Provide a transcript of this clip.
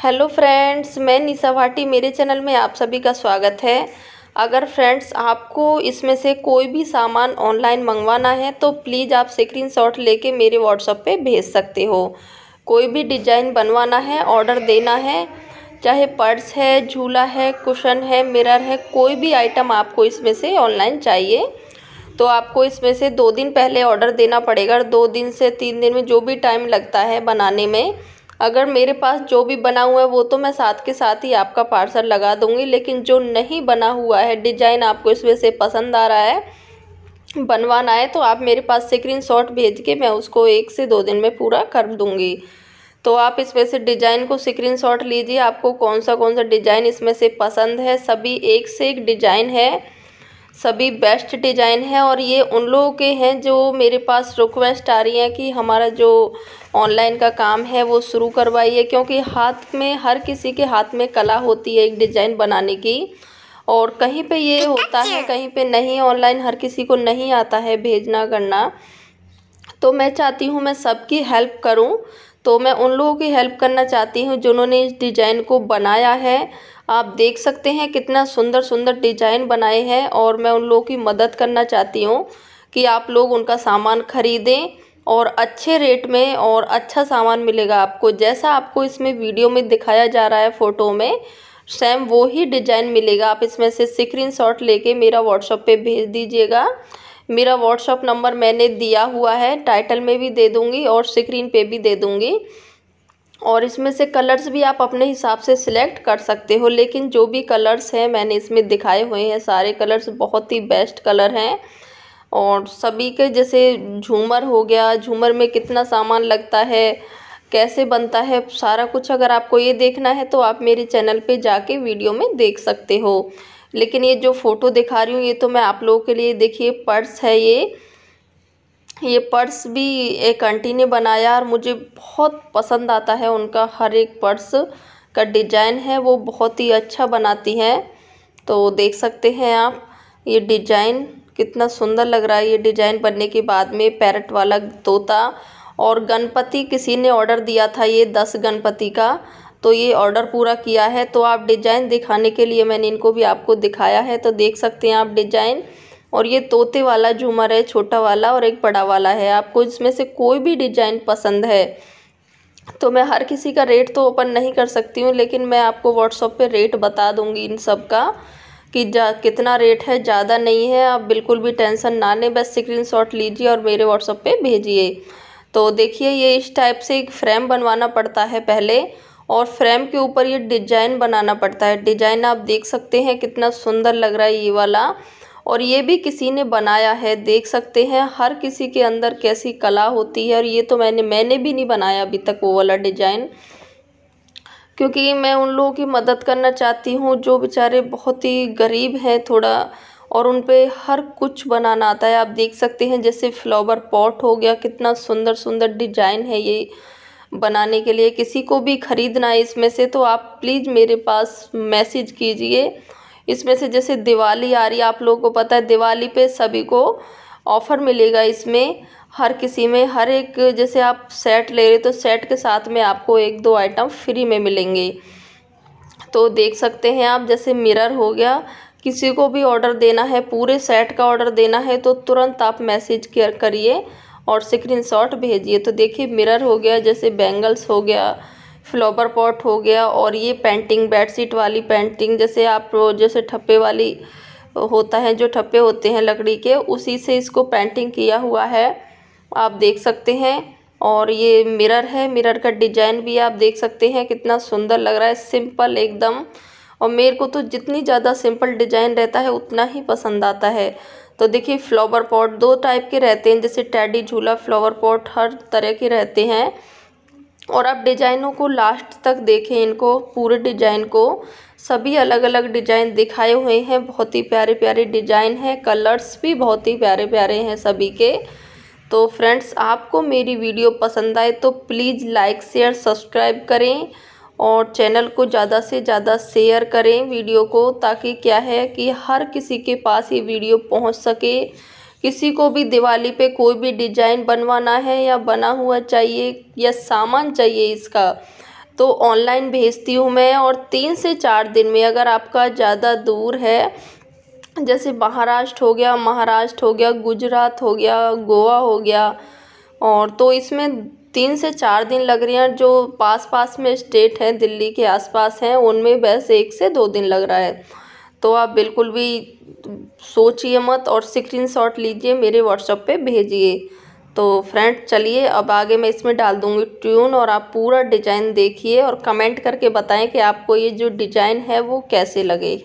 Hello friends, मैं निशा भाटी। मेरे channel में आप सभी का स्वागत है। अगर फ्रेंड्स, आपको इसमें से कोई भी सामान ऑनलाइन मंगवाना है तो प्लीज़ आप स्क्रीन शॉट लेके मेरे व्हाट्सअप पे भेज सकते हो। कोई भी डिज़ाइन बनवाना है, ऑर्डर देना है, चाहे पर्स है, झूला है, कुशन है, मिरर है, कोई भी आइटम आपको इसमें से ऑनलाइन चाहिए तो आपको इसमें से दो दिन पहले ऑर्डर देना पड़ेगा। दो दिन से तीन दिन में जो भी टाइम लगता है बनाने में अगर मेरे पास जो भी बना हुआ है, वो तो मैं साथ के साथ ही आपका पार्सल लगा दूँगी, लेकिन जो नहीं बना हुआ है, डिज़ाइन आपको इसमें से पसंद आ रहा है, बनवाना है तो आप मेरे पास स्क्रीन शॉट भेज के मैं उसको एक से दो दिन में पूरा कर दूँगी। तो आप इसमें से डिज़ाइन को स्क्रीन शॉट लीजिए, आपको कौन सा कौन सा डिज़ाइन इसमें से पसंद है, सभी एक से एक डिज़ाइन है। सभी बेस्ट डिज़ाइन है और ये उन लोगों के हैं जो मेरे पास रिक्वेस्ट आ रही है कि हमारा जो ऑनलाइन का काम है वो शुरू करवाइए क्योंकि हाथ में हर किसी के हाथ में कला होती है एक डिज़ाइन बनाने की। और कहीं पे ये होता है कहीं पे नहीं ऑनलाइन हर किसी को नहीं आता है भेजना करना। तो मैं चाहती हूँ मैं सबकी हेल्प करूँ तो मैं उन लोगों की हेल्प करना चाहती हूँ जिन्होंने इस डिज़ाइन को बनाया है। आप देख सकते हैं कितना सुंदर सुंदर डिज़ाइन बनाए हैं और मैं उन लोगों की मदद करना चाहती हूँ कि आप लोग उनका सामान ख़रीदें और अच्छे रेट में और अच्छा सामान मिलेगा आपको। जैसा आपको इसमें वीडियो में दिखाया जा रहा है फ़ोटो में सेम वो ही डिज़ाइन मिलेगा। आप इसमें से स्क्रीन शॉट लेके मेरा व्हाट्सअप पे भेज दीजिएगा। मेरा व्हाट्सअप नंबर मैंने दिया हुआ है। टाइटल में भी दे दूँगी और स्क्रीन पे भी दे दूँगी। और इसमें से कलर्स भी आप अपने हिसाब से सिलेक्ट कर सकते हो, लेकिन जो भी कलर्स हैं, मैंने इसमें दिखाए हुए हैं। सारे कलर्स बहुत ही बेस्ट कलर हैं। और सभी के जैसे झूमर हो गया, झूमर में कितना सामान लगता है, कैसे बनता है, सारा कुछ अगर आपको ये देखना है तो आप मेरे चैनल पे जाके वीडियो में देख सकते हो। लेकिन ये जो फ़ोटो दिखा रही हूँ, ये तो मैं आप लोगों के लिए देखिए, पर्स है ये। ये पर्स भी एक आंटी ने बनाया और मुझे बहुत पसंद आता है उनका हर एक पर्स का डिज़ाइन है, वो बहुत ही अच्छा बनाती हैं। तो देख सकते हैं आप, ये डिज़ाइन कितना सुंदर लग रहा है। ये डिज़ाइन बनने के बाद में पैरट वाला तोता और गणपति, किसी ने ऑर्डर दिया था ये दस गणपति का। तो ये ऑर्डर पूरा किया है तो आप डिज़ाइन दिखाने के लिए मैंने इनको भी आपको दिखाया है तो देख सकते हैं आप डिज़ाइन और ये तोते वाला झूमर है, छोटा वाला और एक बड़ा वाला है, आपको इसमें से कोई भी डिज़ाइन पसंद है तो मैं हर किसी का रेट तो ओपन नहीं कर सकती हूँ, लेकिन मैं आपको व्हाट्सअप पे रेट बता दूँगी इन सब का, कि जा, कितना रेट है, ज़्यादा नहीं है, आप बिल्कुल भी टेंशन ना लें, बस स्क्रीन शॉट लीजिए और मेरे व्हाट्सअप पे भेजिए। तो देखिए, ये इस टाइप से एक फ्रेम बनवाना पड़ता है पहले और फ्रेम के ऊपर ये डिज़ाइन बनाना पड़ता है। डिज़ाइन आप देख सकते हैं कितना सुंदर लग रहा है ये वाला। और ये भी किसी ने बनाया है। देख सकते हैं हर किसी के अंदर कैसी कला होती है। और ये तो मैंने मैंने भी नहीं बनाया अभी तक वो वाला डिज़ाइन। क्योंकि मैं उन लोगों की मदद करना चाहती हूँ जो बेचारे बहुत ही गरीब हैं थोड़ा। और उन पर हर कुछ बनाना आता है। आप देख सकते हैं जैसे फ्लावर पॉट हो गया। कितना सुंदर सुंदर डिज़ाइन है ये। बनाने के लिए किसी को भी ख़रीदना है इसमें से तो आप प्लीज़ मेरे पास मैसेज कीजिए। इसमें से जैसे दिवाली आ रही है, आप लोगों को पता है, दिवाली पे सभी को ऑफ़र मिलेगा इसमें। हर किसी में, हर एक, जैसे आप सेट ले रहे तो सेट के साथ में आपको एक दो आइटम फ्री में मिलेंगे। तो देख सकते हैं आप, जैसे मिरर हो गया, किसी को भी ऑर्डर देना है, पूरे सेट का ऑर्डर देना है तो तुरंत आप मैसेज करिए। और स्क्रीन शॉट भेजिए। तो देखिए मिरर हो गया, जैसे बैंगल्स हो गया फ्लावर पॉट हो गया और ये पेंटिंग बेडशीट वाली पेंटिंग जैसे आप जैसे ठप्पे वाली होता है, जो ठप्पे होते हैं लकड़ी के, उसी से इसको पेंटिंग किया हुआ है। आप देख सकते हैं और ये मिरर है। मिरर का डिज़ाइन भी आप देख सकते हैं, कितना सुंदर लग रहा है सिंपल एकदम। और मेरे को तो जितनी ज़्यादा सिंपल डिज़ाइन रहता है, उतना ही पसंद आता है। तो देखिए फ्लावर पॉट दो टाइप के रहते हैं, जैसे टैडी झूला फ्लावर पॉट हर तरह के रहते हैं। और आप डिजाइनों को लास्ट तक देखें, इनको पूरे डिज़ाइन को, सभी अलग अलग डिज़ाइन दिखाए हुए हैं, बहुत ही प्यारे प्यारे डिज़ाइन हैं कलर्स भी बहुत ही प्यारे प्यारे हैं सभी के। तो फ्रेंड्स आपको मेरी वीडियो पसंद आए तो प्लीज़ लाइक शेयर सब्सक्राइब करें। और चैनल को ज़्यादा से ज़्यादा शेयर करें वीडियो को, ताकि क्या है कि हर किसी के पास ये वीडियो पहुँच सके। किसी को भी दिवाली पे कोई भी डिज़ाइन बनवाना है या बना हुआ चाहिए या सामान चाहिए इसका तो ऑनलाइन भेजती हूँ मैं। और तीन से चार दिन में अगर आपका ज़्यादा दूर है, जैसे महाराष्ट्र हो गया, महाराष्ट्र हो गया, गुजरात हो गया, गोवा हो गया, और तो इसमें तीन से चार दिन लग रही हैं। जो पास पास में स्टेट हैं, दिल्ली के आसपास हैं, उनमें बस एक से दो दिन लग रहा है। तो आप बिल्कुल भी सोचिए मत और स्क्रीनशॉट लीजिए, मेरे व्हाट्सएप पे भेजिए। तो फ्रेंड चलिए, अब आगे मैं इसमें डाल दूँगी ट्यून और आप पूरा डिज़ाइन देखिए और कमेंट करके बताएँ कि आपको ये जो डिज़ाइन है, वो कैसे लगे।